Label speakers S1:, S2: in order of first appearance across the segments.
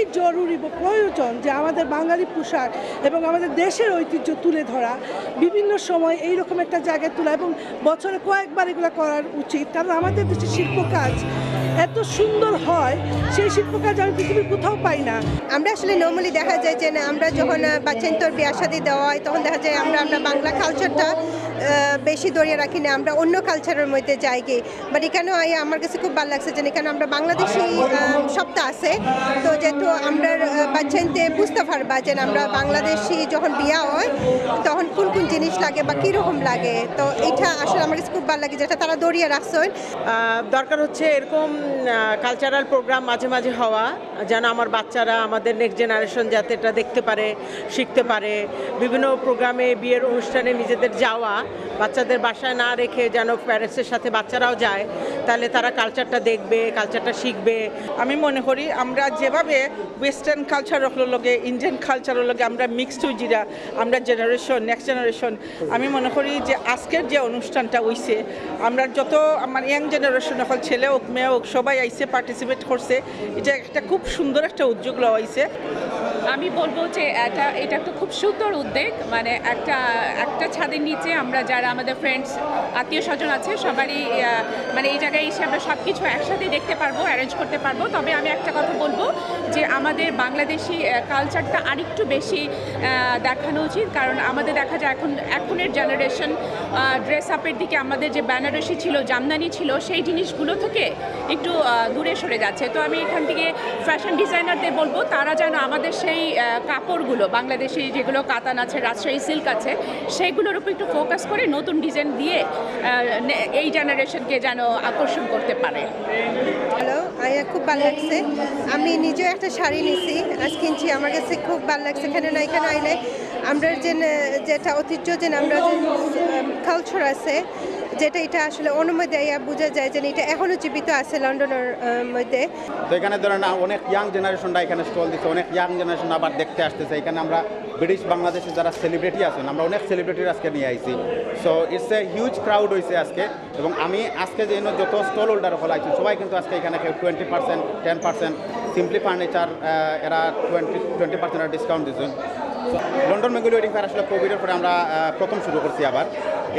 S1: খুবই জরুরি প্রয়োজন যে আমাদের বাঙালি পোশাক এবং আমাদের দেশের ঐতিহ্য তুলে ধরা বিভিন্ন সময় এইরকম একটা জায়গায় তোলা এবং বছরে কয়েকবার এগুলো করার উচিত। কারণ আমাদের দেশে শিল্প কাজ এত সুন্দর হয় সেই শিল্প কাজ আমি পৃথিবীর কোথাও পাই না।
S2: আমরা আসলে নর্মালি দেখা যায় যে না, আমরা যখন বাচ্চান্তর বিয়া দেওয়া হয় তখন দেখা যায় আমরা আমরা বাংলা কালচারটা বেশি ধরিয়ে রাখি না, আমরা অন্য কালচারের মধ্যে যাই গিয়ে। বাট এখানেও আমার কাছে খুব ভালো লাগছে যে এখানে আমরা বাংলাদেশি সপ্তাহ আছে। তো যেহেতু আমরা বাচ্চাইতে বুঝতে পারবা যে আমরা বাংলাদেশি যখন বিয়া হয়, তখন কোন কোন জিনিস লাগে বা কীরকম লাগে? তো এটা আসলে আমার খুব ভালো লাগে যেটা তারা দড়িয়ে রাখছেন।
S3: দরকার হচ্ছে এরকম কালচারাল প্রোগ্রাম মাঝে মাঝে হওয়া, যেন আমার বাচ্চারা, আমাদের নেক্সট জেনারেশন যাতে এটা দেখতে পারে, শিখতে পারে। বিভিন্ন প্রোগ্রামে বিয়ের অনুষ্ঠানে নিজেদের যাওয়া, বাচ্চাদের বাসায় না রেখে যেন প্যারেন্টসের সাথে বাচ্চারাও যায়। তাহলে তারা কালচারটা দেখবে কালচারটা শিখবে।
S4: আমি মনে করি আমরা যেভাবে ওয়েস্টার্ন কালচার লগে ইন্ডিয়ান কালচারের লগে, আমরা মিক্সড যেটা, আমরা জেনারেশন নেক্সট জেনারেশন আমি মনে করি যে আজকের যে অনুষ্ঠানটা হইছে, আমরা যত আমার ইয়াং জেনারেশন এখন ছেলে হোক, মেয়ে হোক, সবাই আইসে পার্টিসিপেট করছে। এটা একটা খুব সুন্দর একটা উদ্যোগ লওয়া হয়েছে
S5: আমি বলব যে এটা এটা একটা খুব সুন্দর উদ্যোগ। মানে একটা একটা ছাদের নিচে আমরা যারা আমাদের ফ্রেন্ডস আত্মীয় স্বজন আছে, সবারই মানে এই জায়গায় এসে আমরা সব কিছু একসাথে দেখতে পারব অ্যারেঞ্জ করতে পারব। তবে আমি একটা কথা বলব যে আমাদের বাংলাদেশি কালচারটা আরেকটু বেশি দেখানো উচিত। কারণ আমাদের দেখা যায় এখন, এখনের জেনারেশন ড্রেস আপের দিকে আমাদের যে বেনারসি ছিল, জামদানি ছিল, সেই জিনিসগুলো থেকে একটু দূরে সরে যাচ্ছে। তো আমি এখান থেকে ফ্যাশন ডিজাইনারদের বলব, তারা যেন আমাদের সেই কাপড়গুলো, বাংলাদেশি যেগুলো কাতান আছে, রাজশাহী সিল্ক আছে, সেগুলোর উপর একটু ফোকাস করে নতুন ডিজাইন দিয়ে এই জেনারেশনকে যেন আকর্ষণ করতে পারে।
S2: হ্যালো আয়া, খুব ভালো লাগছে। আমি নিজেও একটা শাড়ি নিছি, আজ কিনছি, আমার কাছে খুব ভালো লাগছে, এখানে না, এখানে আইলে আমরা যে, যেটা ঐতিহ্য যে, আমরা যে কালচার আছে যেটা এটা আসলে অনুমতি দেয়া বোঝা যায় যে এটা এখনও জীবিত আছে লন্ডনের মধ্যে।
S6: তো এখানে ধরেন অনেক ইয়াং জেনারেশনরা এখানে স্টল দিচ্ছে অনেক ইয়াং জেনারেশন আবার দেখতে আসতেছে। এখানে আমরা ব্রিটিশ বাংলাদেশে যারা সেলিব্রিটি আছেন, আমরা অনেক সেলিব্রিটির আজকে নিয়ে আইছি। So it's a huge crowd হয়েছে আজকে। এবং আমি আজকে যে যত স্টল হোল্ডার হল আইছি, সবাই কিন্তু আজকে এখানে twenty percent ten percent simply furniture এরা টোয়েন্টি টোয়েন্টি পার্সেন্ট ডিসকাউন্ট দিচ্ছেন লন্ডন মেগুলি ওয়েডিং ফেয়ার আসলে কোভিডের পরে আমরা প্রথম শুরু করছি আবার।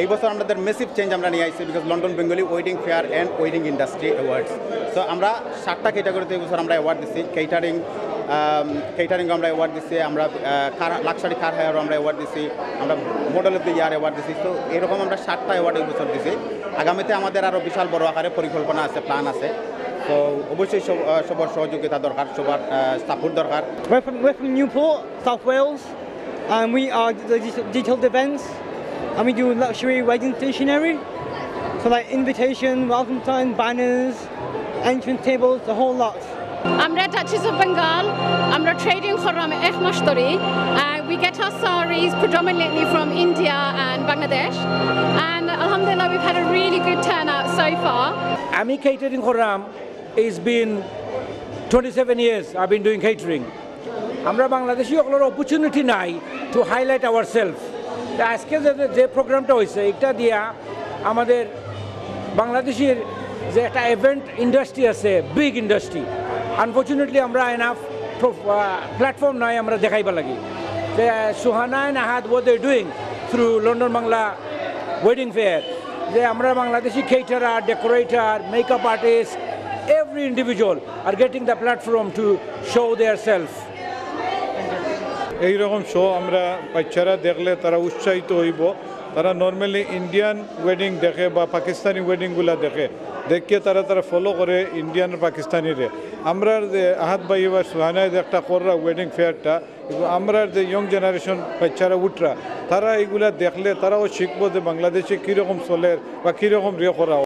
S6: এই বছর আমাদের মেসিভ চেঞ্জ আমরা নিয়ে আসছি because London Bengali wedding fair and wedding industry awards so আমরা সাতটা ক্যাটাগরিতে এই বছর আমরা অ্যাওয়ার্ড দিচ্ছি কেটারিং কেটারিং আমরা অ্যাওয়ার্ড দিচ্ছি আমরা কার লাক্সারি কার হায়ারও আমরা অ্যাওয়ার্ড দিচ্ছি আমরা model of the year award দিচ্ছি তো এরকম আমরা সাতটা অ্যাওয়ার্ড এই বছর দিচ্ছি আগামীতে আমাদের আরও বিশাল বড় আকারে পরিকল্পনা আছে প্ল্যান আছে। তো অবশ্যই সব- আহ, সবার সহযোগিতা দরকার সবার সাপোর্ট দরকার
S7: We're from, we're from Newport, South Wales, and we are the dig- detailed events, and we do luxury wedding stationery. So like invitation, welcome sign, banners, entrance tables, the whole lot.
S8: আমরা Duchess of Bengal. আমরা trading খরম এক মাস ধরে Uh, we get our saris predominantly from India and Bangladesh. And alhamdulillah, we've had a really good turnout so far.
S9: আমি catering করলাম it's been 27 years I've been doing catering. আমরা বাংলাদেশি ওগুলোর opportunity নাই to highlight our self আজকে যে যে প্রোগ্রামটা হয়েছে এটা দিয়া আমাদের বাংলাদেশের যে একটা ইভেন্ট ইন্ডাস্ট্রি আছে বিগ ইন্ডাস্ট্রি আনফর্চুনেটলি আমরা এনাফ প্ল্যাটফর্ম নাই আমরা দেখাইবা লাগি। যে Suhana and Ahad what they doing through London Bangla wedding fair যে আমরা Bangladeshi caterer decorator makeup artist every individual are getting the platform to show their self.
S10: এইরকম show আমরা বাচ্চারা দেখলে তারা উৎসাহিত হইব তারা নর্মালি ইন্ডিয়ান ওয়েডিং দেখে বা পাকিস্তানি ওয়েডিংগুলা দেখে দেখে তারা তারা ফলো করে ইন্ডিয়ান পাকিস্তানিরে আমরা যে আহাত ভাই বা সুহানায় যে একটা কররা ওয়েডিং ফেয়ারটা আমরা যে ইয়ং জেনারেশন বাচ্চারা উঠরা, তারা এইগুলা দেখলে তারাও শিখব যে বাংলাদেশে কীরকম চলে বা কীরকম রে করা।